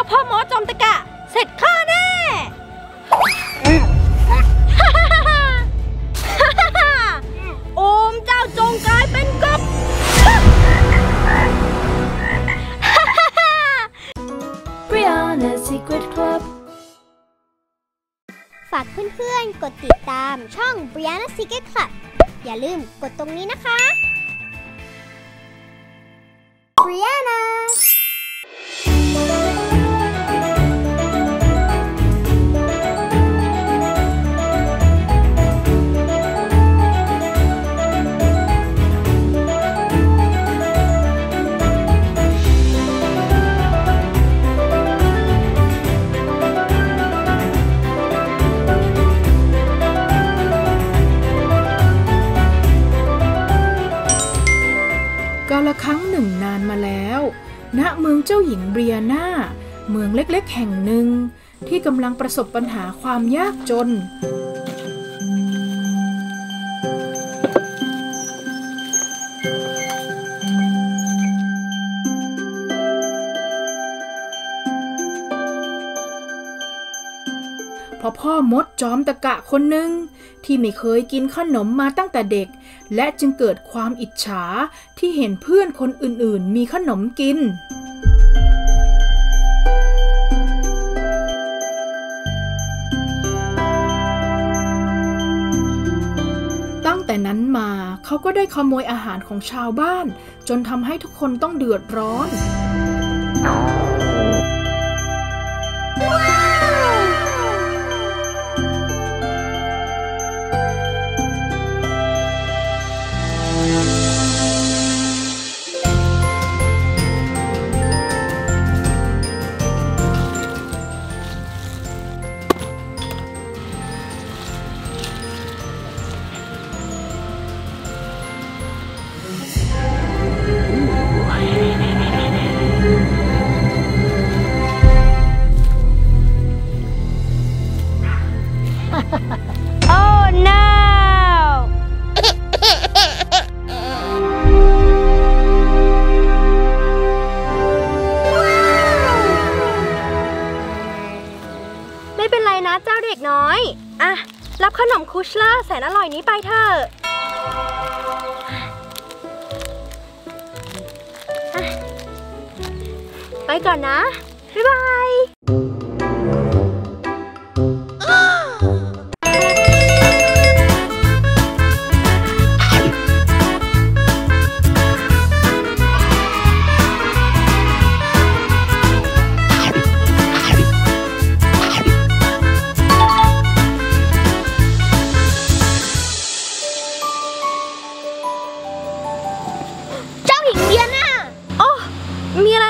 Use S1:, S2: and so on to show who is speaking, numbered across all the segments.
S1: จ้าพ่อหมอจอมตะกะ เสร็จข้าแน่โอมเจ้าจงกลายเป็นกบ
S2: Brianna Secret Club
S3: ฝากเพื่อนๆ กดติดตามช่อง Brianna Secret Club อย่าลืมกดตรงนี้นะคะ Brianna
S4: ณเมืองเจ้าหญิงเบียนาเมืองเล็กๆแห่งหนึ่ง ที่กำลังประสบปัญหาความยากจน เพอพ่อมดจอมตะกะคนหนึ่งที่ไม่เคยกินขนมมาตั้งแต่เด็ก และจึงเกิดความอิจฉาที่เห็นเพื่อนคนอื่นๆ มีขนมกิน ตั้งแต่นั้นมาเขาก็ได้ขโมยอาหารของชาวบ้าน จนทำให้ทุกคนต้องเดือดร้อน
S1: ขนมคุชล่าแสนอร่อยนี้ไปเถอะไปก่อนนะ บ๊ายบาย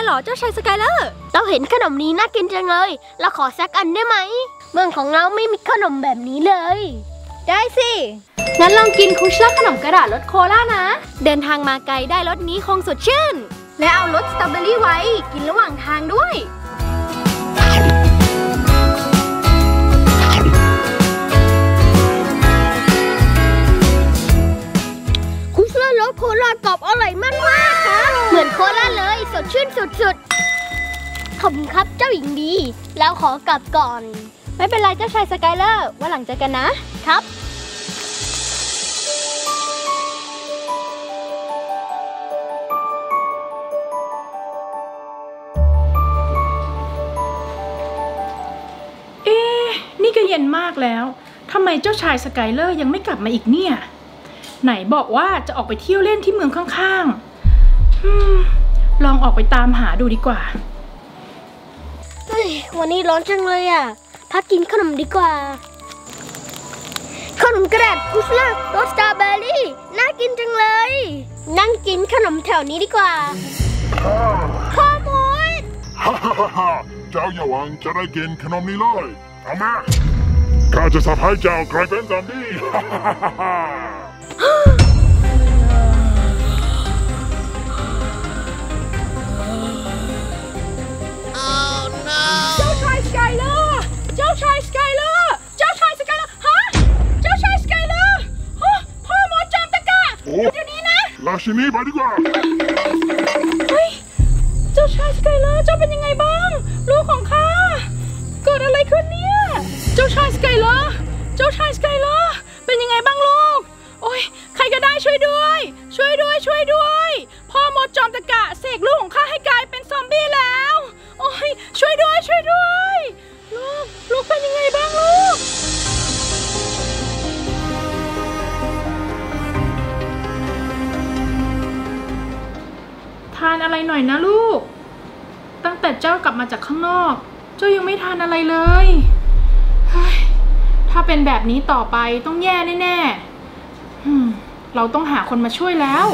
S3: เห
S1: รอเจ้าชายสกายเลอร์
S3: เราเห็นขนมนี้น่ากินจังเลยเราขอสักอันได้ไหม เมืองของเราไม่มีขนมแบบนี้เลย
S1: ได้สิงั้นลองกินคุชเลอร์ขนมกระดาษรสโคลานะ เดินทางมาไกลได้รสนี้คงสดชื่น และเอารสสตรอเบอรี่ไว้กินระหว่างทางด้วย
S3: คุชเลอร์รสโคลากรอบอร่อยมาก มือนโคลาเลย สดชื่นสุดๆขอบคุณครับเจ้าหญิงดีแล้วขอกลับก่อน
S1: ไม่เป็นไรเจ้าชายสกายเลอร์วันหลังเจอกันนะ
S3: ครับ
S4: เอ๊ะนี่ก็เย็นมากแล้ว ทำไมเจ้าชายสกายเลอร์ยังไม่กลับมาอีกเนี่ย ไหนบอกว่าจะออกไปเที่ยวเล่นที่เมืองข้างๆ ลองออกไปตามหาดูดีกว่า
S3: เฮ้ยวันนี้ร้อนจังเลยอะ พักกินขนมดีกว่า ขนมกระดาษคุชเลอร์รสสตรอเบอรี่ น่ากินจังเลย นั่งกินขนมแถวนี้ดีกว่าข้อมูล
S5: ฮ่าฮ่าฮ่าฮ่าเจ้าอย่าหวังจะได้กินขนมนี้เลยเอามาข้าจะสับให้เจ้ากลายเป็นซอมบี้ฮ่าฮ่าฮ่า no
S4: เจ้าชายสกายเลอร์เจ้าชายสกายเลอร์เจ้าชายสกายเลอร์ฮะ เจ้าชายสกายเลอร์ฮะพ่อมดจอมตะก
S5: ละ
S4: เดี๋ยวนี้นะ
S5: ราชินีไปดีกว่า
S4: เฮ้ย เจ้าชายสกายเลอร์เจ้าเป็นยังไงบ้าง ลูกของข้า เกิดอะไรขึ้นเนี่ย เจ้าชายสกายเลอร์ มาจากข้างนอก เจ้ายังไม่ทานอะไรเลยเฮ้ยถ้าเป็นแบบนี้ต่อไปต้องแย่แน่ๆอืมเราต้องหาคนมาช่วยแล้ว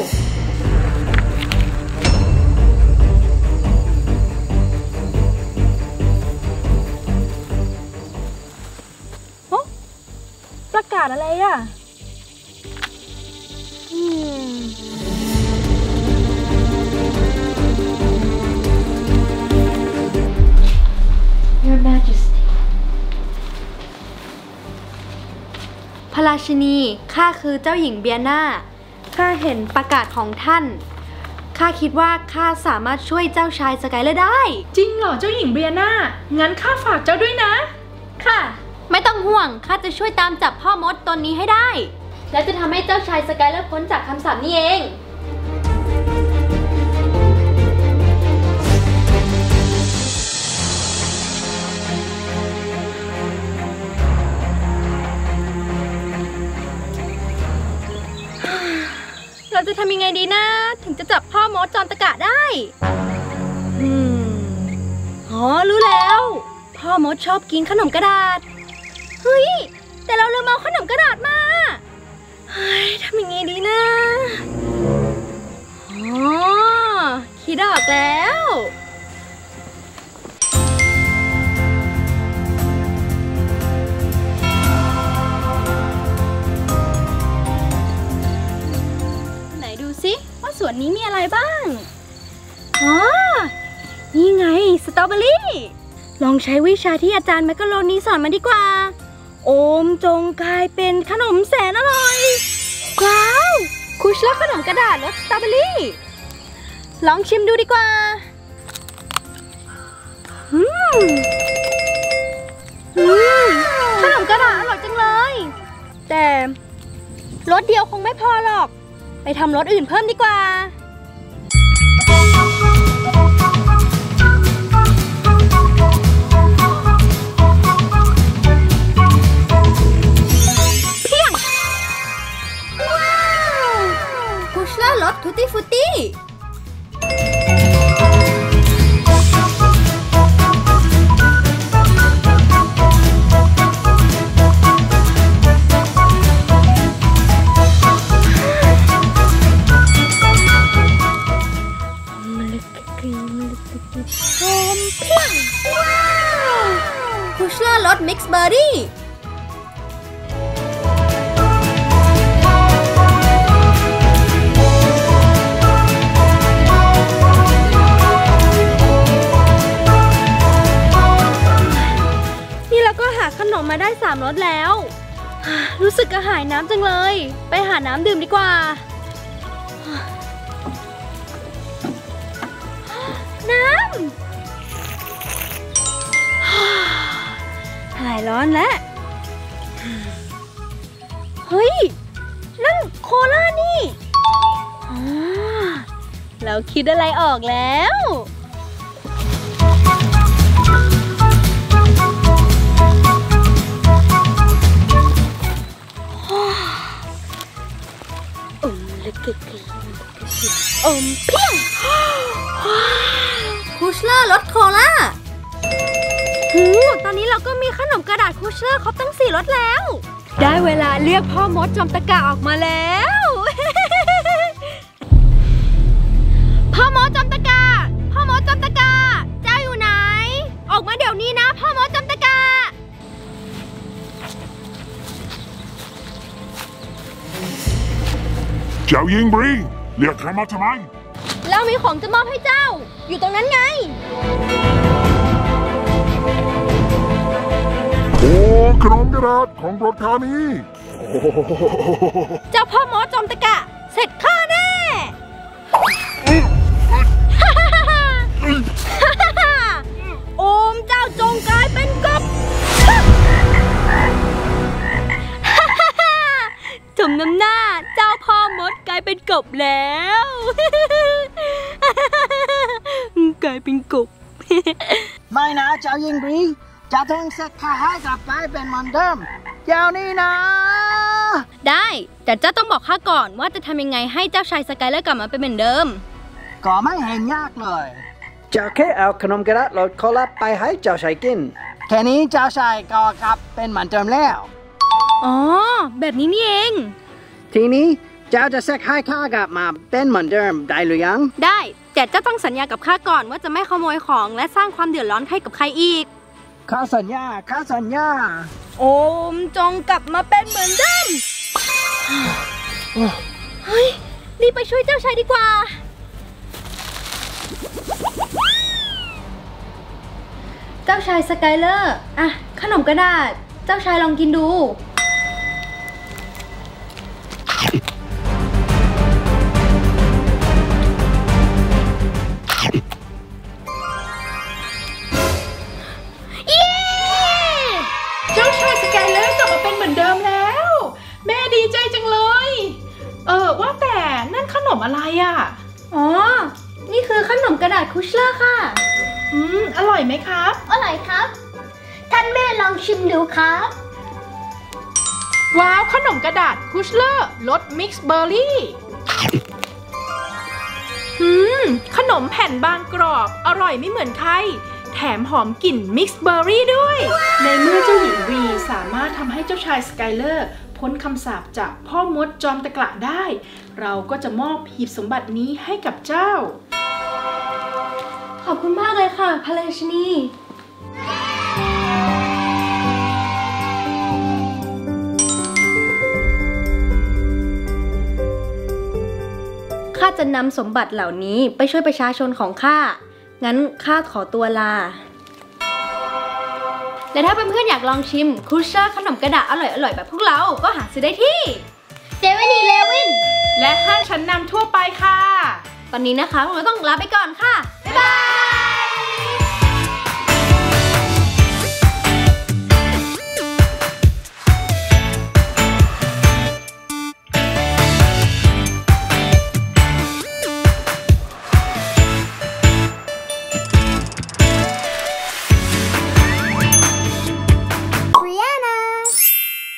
S4: ประกาศอะไรอะ
S1: ระราชินี ข้าคือเจ้าหญิงเบียนาข้าเห็นประกาศของท่าน ข้าคิดว่าข้าสามารถช่วยเจ้าชายสกายเลอร์ได้
S4: จริงเหรอเจ้าหญิงเบียนางั้นข้าฝากเจ้าด้วยนะ
S1: ค่ะ ไม่ต้องห่วง ข้าจะช่วยตามจับพ่อมดตนนี้ให้ได้ และจะทำให้เจ้าชายสกายเลอร์พ้นจากคำสาปนี้เอง ไงดีนะ ถึงจะจับพ่อมดจอนตะกะได้ อืม อ๋อ รู้แล้ว พ่อมดชอบกินขนมกระดาษ เฮ้ย นี่ไงสตรอเบอรี่ ลองใช้วิชาที่อาจารย์แมคกะโรนีสอนมาดีกว่า โอมจงกลายเป็นขนมแสนอร่อยว้าวคุชและขนมกระดาษรสสตรอเบอรี่ ลองชิมดูดีกว่าอืมอืมขนมกระดาษอร่อยจังเลย แต่รสเดียวคงไม่พอหรอก ไปทำรสอื่นเพิ่มดีกว่า ตี้าได้สามรสแล้ว รู้สึกกระหายน้ำจังเลย ไปหาน้ำดื่มดีกว่า น้ำหายร้อนแล้ว เฮ้ย นั่นโคลานี่อ่าเราคิดอะไรออกแล้ว อมเล็กกรีอมเพียงคูชเลอร์รสโคลาหูตอนนี้เราก็มีขนมกระดาษคูชเลอร์ครบทั้งสี่รสแล้ว ได้เวลาเรียกพ่อมดจอมตะกะออกมาแล้ว พ่อมดจอม จ้าห
S5: ญิงบรีเรียกข้ามาทำไม
S1: เรามีของจะมอบให้เจ้า อยู่ตรงนั้นไง
S5: โอ้ขนมกระดาษของโปรดข้านี้โอ้โห
S1: เจ้าพ่อหมอจอมตะกะ เสร็จข้าแน่โอมเจ้าจงกลายเป็นกบมน้ำหน้าเจ้าพ่อ มดกลายเป็นกบแล้ว กลายเป็นกบ
S6: ไม่นะเจ้าหญิงบรีจะต้องเซ็ตข้าให้กลับไปเป็นเหมือนเดิมเดี๋ยวนี้นะ
S1: ได้แต่เจ้าต้องบอกข้าก่อนว่าจะทำยังไงให้เจ้าชายสกายเลอร์กลับมาเป็นเหมือนเดิม
S6: ก็ไม่เห็นยากเลย
S7: เจ้าแค่เอาขนมกระดาษรสโคลาไปให้เจ้าชายกิน
S6: แค่นี้เจ้าชายก็กลับเป็นเหมือนเดิมแล้ว
S1: อ๋อ แบบนี้นี่เอง
S6: ทีนี้ เจ้าจะเซ็ตให้ข้ากลับมาเป็นเหมือนเดิมได้หรือยัง
S1: ได้ แต่เจ้าต้องสัญญากับข้าก่อนว่าจะไม่ขโมยของและสร้างความเดือดร้อนให้กับใครอีก
S6: ข้าสัญญา ข้าสัญญา
S1: โอมจงกลับมาเป็นเหมือนเดิม เฮ้ย รีบไปช่วยเจ้าชายดีกว่า เจ้าชายสกายเลอร์ อะ ขนมกระดาษ เจ้าชายลองกินดู
S4: อะไรอะ่ะ
S1: อ๋อ นี่คือขนมกระดาษคุชเลอร์ค่ะ
S4: อืม อร่อยไหมครับ
S3: อร่อยครับ ท่านแม่ลองชิมดูครับ
S4: ว้าว ขนมกระดาษคุชเลอร์รส mixed berry อืม ขนมแผ่นบางกรอบ อร่อยไม่เหมือนใคร แถมหอมกลิ่น mixed berry ด้วย ในเมื่อเจ้าหญิงวีสามารถทำให้เจ้าชายสกายเลอร์ พ้นคำสาปจากพ่อมดจอมตะกละได้ เราก็จะมอบหีบสมบัตินี้ให้กับเจ้า
S1: ขอบคุณมากเลยค่ะพระราชินีข้าจะนำสมบัติเหล่านี้ไปช่วยประชาชนของข้า งั้นข้าขอตัวลา และถ้าเพื่อนๆอยากลองชิมครูเชอร์ขนมกระดาษอร่อยๆ แบบพวกเราก็หาซื้อได้ที่
S3: เซเว่นอีเลเว่น
S4: และห้างชั้นนำทั่วไปค่ะ
S1: ตอนนี้นะคะพวกเราต้องลาไปก่อนค่ะบ๊ายบาย